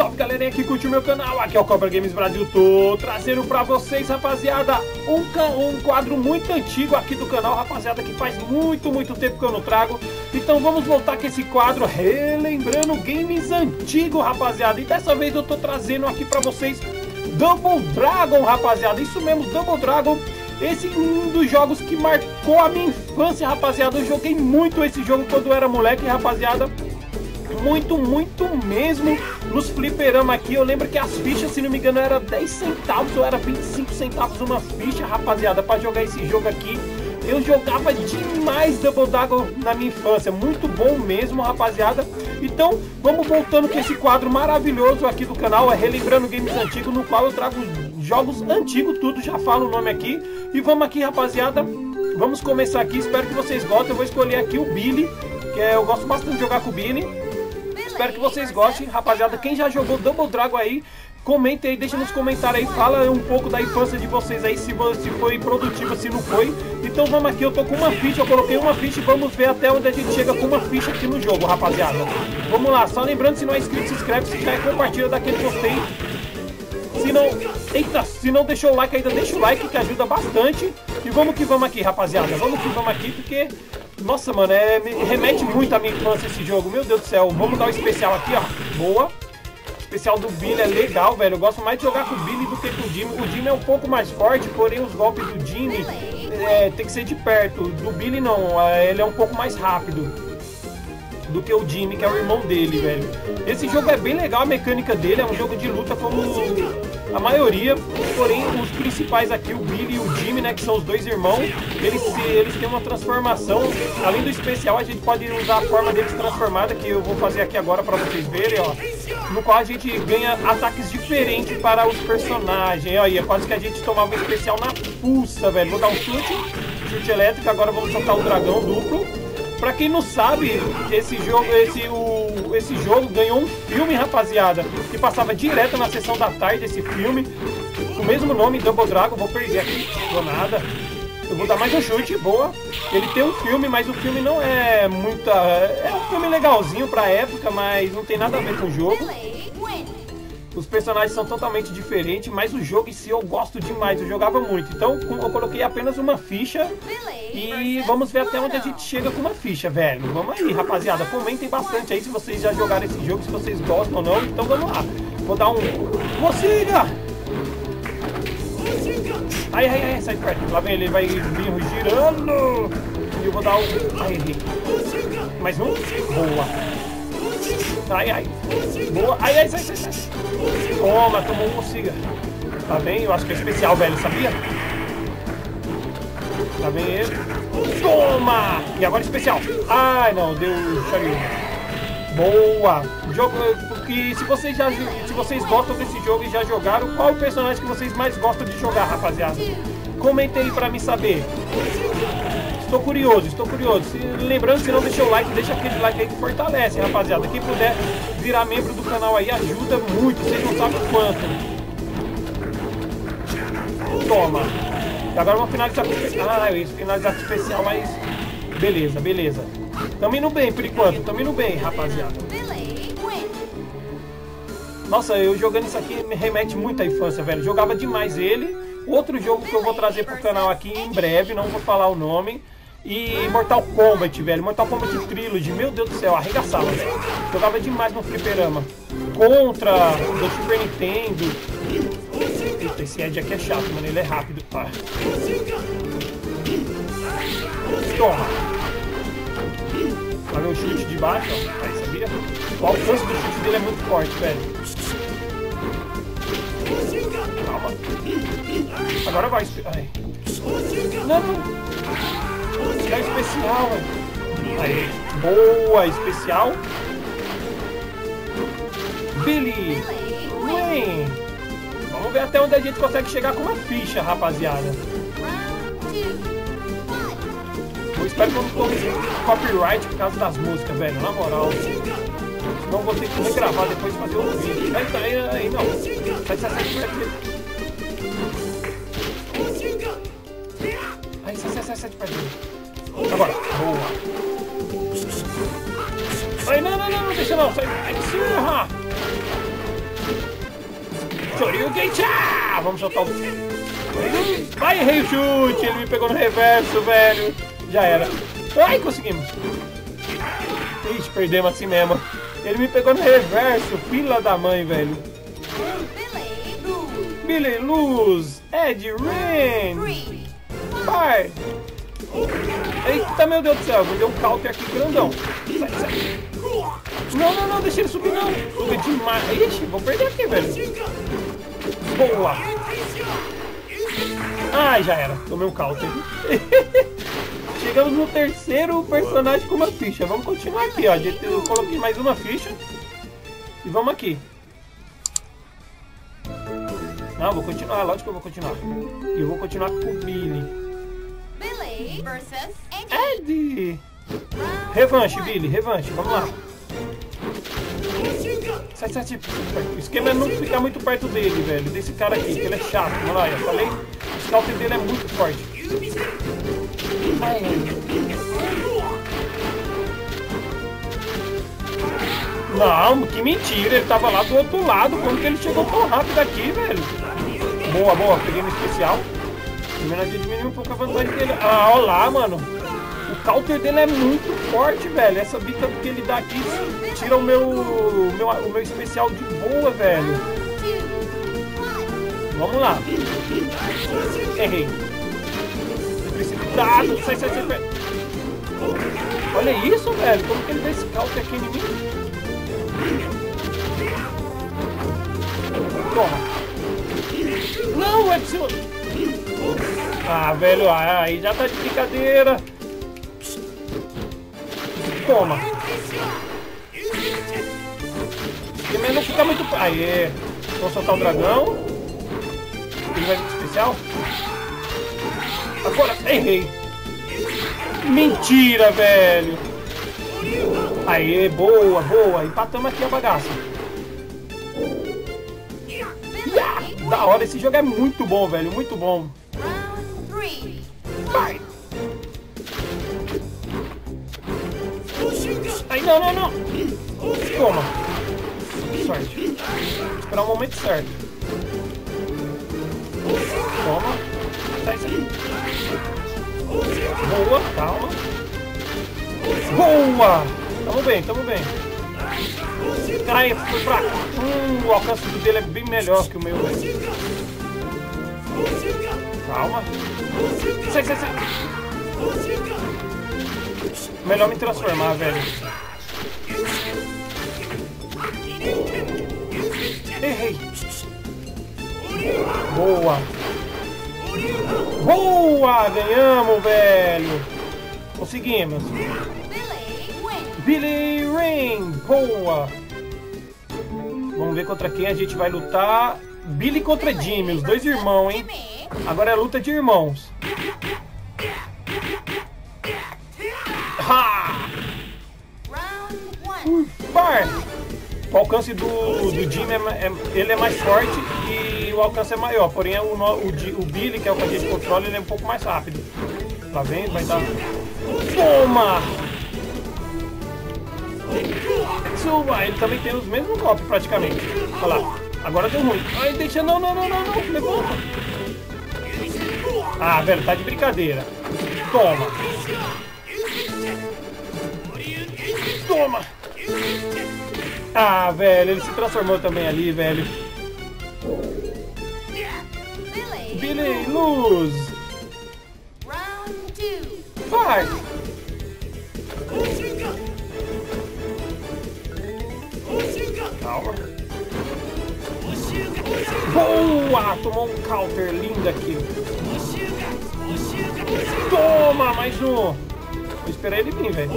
Salve, galerinha que curte o meu canal, aqui é o Cobra Games Brasil, tô trazendo pra vocês, rapaziada, um, um quadro muito antigo aqui do canal, rapaziada, que faz muito, muito tempo que eu não trago. Então vamos voltar com esse quadro, relembrando games antigos, rapaziada, e dessa vez eu tô trazendo aqui pra vocês Double Dragon, rapaziada, isso mesmo, Double Dragon, esse é um dos jogos que marcou a minha infância, rapaziada, eu joguei muito esse jogo quando eu era moleque, rapaziada, muito, muito mesmo nos fliperama aqui. Eu lembro que as fichas, se não me engano, era 10 centavos ou era 25 centavos uma ficha, rapaziada, para jogar esse jogo aqui. Eu jogava demais Double Dragon na minha infância, muito bom mesmo, rapaziada. Então, vamos voltando com esse quadro maravilhoso aqui do canal, é Relembrando Games Antigos, no qual eu trago jogos antigos, tudo, já falo o nome aqui. E vamos aqui, rapaziada, vamos começar aqui, espero que vocês gostem. Eu vou escolher aqui o Billy, que é, eu gosto bastante de jogar com o Billy. Espero que vocês gostem, rapaziada. Quem já jogou Double Dragon aí, comente aí, deixa nos comentários aí, fala um pouco da infância de vocês aí, se, se foi produtiva, se não foi. Então vamos aqui, eu tô com uma ficha, eu coloquei uma ficha e vamos ver até onde a gente chega com uma ficha aqui no jogo, rapaziada. Vamos lá, só lembrando, se não é inscrito, se inscreve, se já é, compartilha daquele gostei. Se não, eita, se não deixou o like ainda, deixa o like que ajuda bastante. E vamos que vamos aqui, rapaziada, vamos que vamos aqui, porque nossa, mano, é, remete muito à minha infância esse jogo. Meu Deus do céu. Vamos dar um especial aqui, ó. Boa. Especial do Billy é legal, velho. Eu gosto mais de jogar com o Billy do que com o Jimmy. O Jimmy é um pouco mais forte, porém os golpes do Jimmy é, tem que ser de perto. Do Billy não, é, ele é um pouco mais rápido do que o Jimmy, que é o irmão dele, velho. Esse jogo é bem legal, a mecânica dele é um jogo de luta como a maioria, porém os principais aqui, o Billy e o Jimmy, né, que são os dois irmãos, eles, eles têm uma transformação, além do especial, a gente pode usar a forma deles transformada, que eu vou fazer aqui agora para vocês verem, ó, no qual a gente ganha ataques diferentes para os personagens, ó, é quase que a gente tomava um especial na pulsa, velho, vou dar um chute, chute elétrico, agora vamos soltar o dragão duplo, Pra quem não sabe, esse jogo, esse, o, esse jogo ganhou um filme, rapaziada, que passava direto na sessão da tarde, esse filme, o mesmo nome, Double Dragon, vou perder aqui, vou nada. Eu vou dar mais um chute, boa. Ele tem um filme, mas o filme não é muita... É um filme legalzinho pra época, mas não tem nada a ver com o jogo. Os personagens são totalmente diferentes, mas o jogo em si eu gosto demais, eu jogava muito. Então eu coloquei apenas uma ficha e vamos ver até onde a gente chega com uma ficha, velho. Vamos aí, rapaziada, comentem bastante aí se vocês já jogaram esse jogo, se vocês gostam ou não. Então vamos lá. Vou dar um... Mocinha! Ai, ai, ai, sai perto. Lá vem ele, vai vir girando. E eu vou dar um... Ai, errei. Mais um? Boa. Ai, ai. Boa. Ai, ai, sai. Toma, tomou um morciga. Tá bem? Eu acho que é especial, velho, sabia? Tá bem ele. Toma! E agora especial. Ai, não, deu charinho. Boa! Jogo que se vocês já se vocês gostam desse jogo e já jogaram, qual o personagem que vocês mais gostam de jogar, rapaziada? Comentem aí pra mim saber. Estou curioso, estou curioso. Se, lembrando, se não deixou o like, deixa aquele like aí que fortalece, rapaziada. Quem puder virar membro do canal aí ajuda muito, vocês não sabem quanto. Toma. Agora vamos finalizar com especial. Ah, isso, finalizar especial, mas. Beleza, beleza. Tamo indo bem por enquanto, tamo indo bem, rapaziada. Nossa, eu jogando isso aqui me remete muito à infância, velho. Jogava demais ele. Outro jogo que eu vou trazer pro canal aqui em breve, não vou falar o nome. E Mortal Kombat, velho. Mortal Kombat Trilogy, meu Deus do céu, arregaçava. Jogava demais no fliperama. Contra do Super Nintendo. Eita, esse Ed aqui é chato, mano. Ele é rápido. Ah. Toma. Olha o chute de baixo, ó. Aí, sabia? O alcance do chute dele é muito forte, velho. Calma. Agora vai. Ai. Não, não. É especial, Aí, boa, especial. Billy. Wayne. Vamos ver até onde a gente consegue chegar com uma ficha, rapaziada. Eu espero que eu não tome copyright por causa das músicas, velho. Na moral. Senão vou ter que regravar depois fazer outro vídeo. Aí, aí, aí não. Sai, sai, sai. Sai, sai, sai, de perto Agora. Boa. Ai, não, não, não, não deixa não. Sai, cima. Shoryuken, tchá! Vamos soltar o... Vai, errei o chute! Ele me pegou no reverso, velho. Já era. Ai, conseguimos. Ixi, perdemos assim mesmo. Ele me pegou no reverso, fila da mãe, velho. Billy Luz, Ed Rain, Vai. Eita, meu Deus do céu, me deu um counter aqui grandão. Sai, sai. Não, não, não, deixa ele subir não. Subir demais. Ixi, vou perder aqui, velho. Boa. Ai, já era. Tomei um counter. Chegamos no terceiro personagem com uma ficha. Vamos continuar aqui, ó. Eu coloquei mais uma ficha. E vamos aqui. Não, vou continuar. Lógico que eu vou continuar. E eu vou continuar com o Billy. Versus Eddie. Revanche, Billy. Revanche. Vamos lá. Sai, sai, sai. O esquema é não ficar muito perto dele, velho. Desse cara aqui, que ele é chato. Olha lá, eu falei. O scout dele é muito forte. Não, que mentira, ele tava lá do outro lado, como que ele chegou tão rápido aqui, velho? Boa, boa, peguei no especial. Primeiro diminuiu um pouco a vantagem dele. Ah, olha lá, mano. O counter dele é muito forte, velho. Essa bica que ele dá aqui tira o meu, o meu, o meu especial de boa, velho. Vamos lá. Errei. Precipitado. Sai, sai, sai. Olha isso, velho. Como que ele dá esse counter aqui em mim? Toma. Não, é preciso... Ah, velho, aí já tá de brincadeira. Toma. Primeiro não fica muito... Aê. Vou soltar o dragão. Ele vai vir especial. Agora, errei. Mentira, velho. Aê, boa, boa. Empatamos aqui a bagaça. Da hora, esse jogo é muito bom, velho, muito bom. Ai, não, não, não! Toma! Sorte. Esperar o momento certo. Toma. Boa, calma. Boa! Tamo bem, tamo bem. Ai, foi fraco. Hum, o alcance dele é bem melhor que o meu, velho. Calma. Sai, sai, sai. Melhor me transformar, velho. Errei. Boa. Boa! Ganhamos, velho. Conseguimos. Billy Ring! Boa! Vamos ver contra quem a gente vai lutar. Billy contra Jimmy, os dois irmãos, hein? Agora é luta de irmãos. Ha! Par! O alcance do, do Jimmy, é, é, ele é mais forte e o alcance é maior. Porém, o, o, o Billy, que é o que a gente controla, ele é um pouco mais rápido. Tá vendo? Vai dar... Toma! Suba, ele também tem os mesmos golpes praticamente. Olha lá. Agora deu ruim. Ai, deixa. Não, não, não, não, não. Levanta. Ah, velho, tá de brincadeira. Toma. Toma. Ah, velho, ele se transformou também ali, velho. Billy, luz. Vai. Calma. Boa! Tomou um counter lindo aqui. Toma, mais um. Vou esperar ele vir, velho.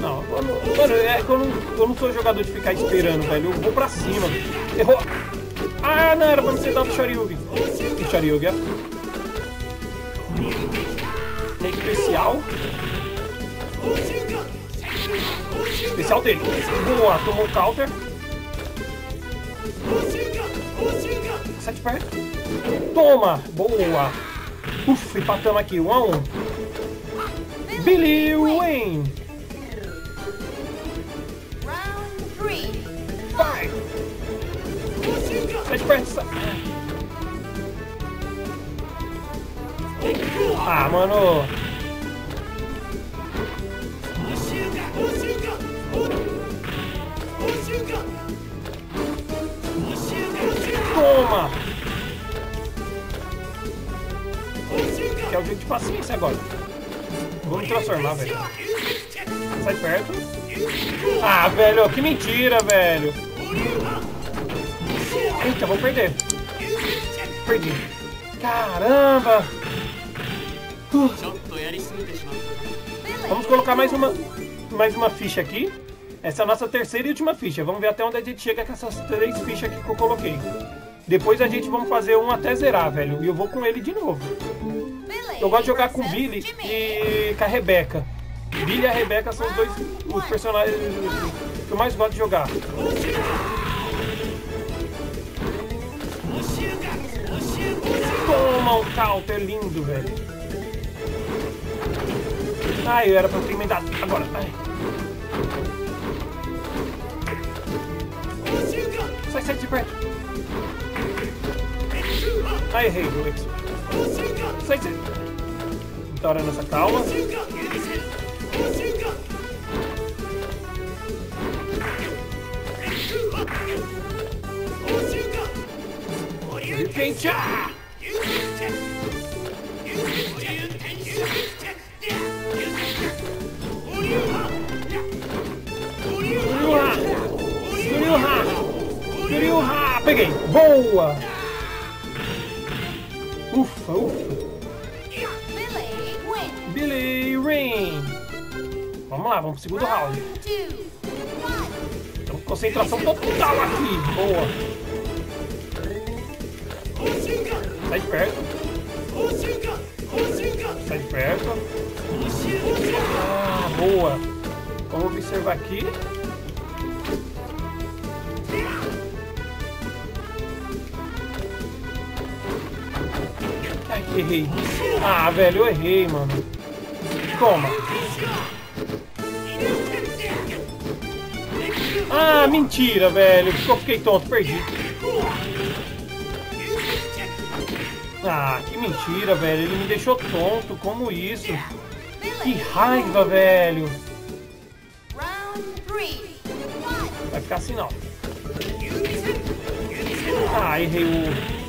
Não, mano, é que eu não, eu não sou jogador de ficar esperando, velho. Eu vou pra cima. Errou. Ah, não, era pra você dar pro Shoryugi. O Shoryugi, é. Especial. Especial dele. Boa, tomou counter. De perto. Toma! Boa! Uf, empatamos aqui, um a um. Billy Wayne! Vai! Sai de perto. Sai. Ah, mano. Toma! Que é o jogo de paciência agora. Vou me transformar, velho. Sai perto. Ah, velho, que mentira, velho. Eita, vou perder. Perdi. Caramba! Vamos colocar mais uma, mais uma ficha aqui. Essa é a nossa terceira e última ficha. Vamos ver até onde a gente chega com essas três fichas aqui que eu coloquei. Depois a gente vamos fazer um até zerar, velho. E eu vou com ele de novo. Eu gosto de jogar com o Billy e com a Rebeca. Billy e a Rebeca são os dois os personagens que eu mais gosto de jogar. Toma um counter lindo, velho. Ai, eu era pra ter emendado. Agora, ai. Sai, sai de perto. Ai, errei, Luiz. Hora nessa calma. Repente! Ah! Peguei! Boa! Ufa, ufa! Billy Rain! Vamos lá, vamos pro segundo round. Então, concentração total aqui! Boa! Sai de perto! Sai de perto! Ah, boa! Vamos observar aqui. Errei. Ah, velho, eu errei, mano. Toma. Ah, mentira, velho. Eu fiquei tonto, perdi. Ah, que mentira, velho. Ele me deixou tonto. Como isso? Que raiva, velho. Vai ficar assim, não. Ah, errei o...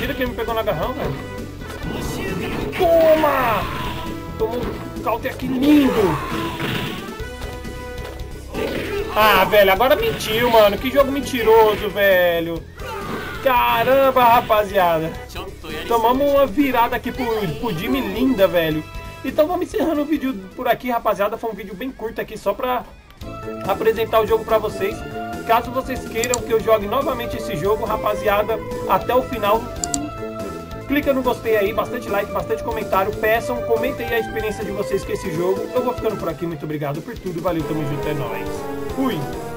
Ah, que me pegou no agarrão, velho. Toma! Toma um counter aqui lindo. Ah, velho, agora mentiu, mano. Que jogo mentiroso, velho. Caramba, rapaziada. Tomamos uma virada aqui pro, pro Jimmy linda, velho. Então vamos encerrando o vídeo por aqui, rapaziada. Foi um vídeo bem curto aqui, só pra apresentar o jogo pra vocês. Caso vocês queiram que eu jogue novamente esse jogo, rapaziada, até o final, clica no gostei aí, bastante like, bastante comentário, peçam, comentem aí a experiência de vocês com esse jogo. Eu vou ficando por aqui, muito obrigado por tudo, valeu, tamo junto, é nóis. Fui!